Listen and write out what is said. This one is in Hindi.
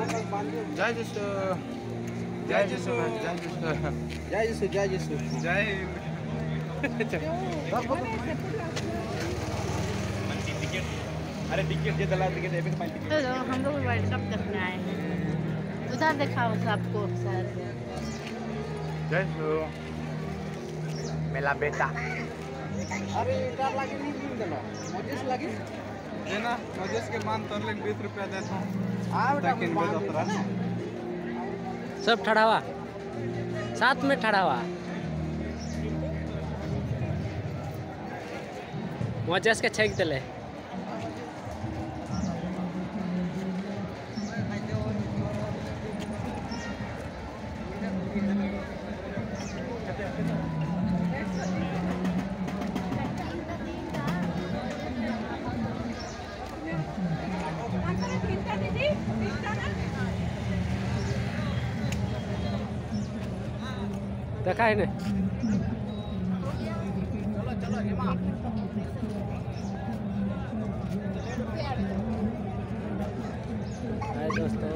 जय जिसु। जय जिसु। जय जिसु जय जिसु। जय जिसु जय अरे टिकट दे दला टिकट दे हेलो हम लोग वर्ल्ड कप देखने आए हैं। उधर दिखाओ सबको। सर जय जिसु। मेरा बेटा। अरे इधर लगे नहीं दिन। दला मुझे लगे। देना मजेस के मान तोर ले 20 रुपया देता हूँ आ बेटा लेकिन मान बेटा सब ठड़ावा। साथ में ठड़ावा। मजेस के छेक दिले। દેખાય ને દોસ્તો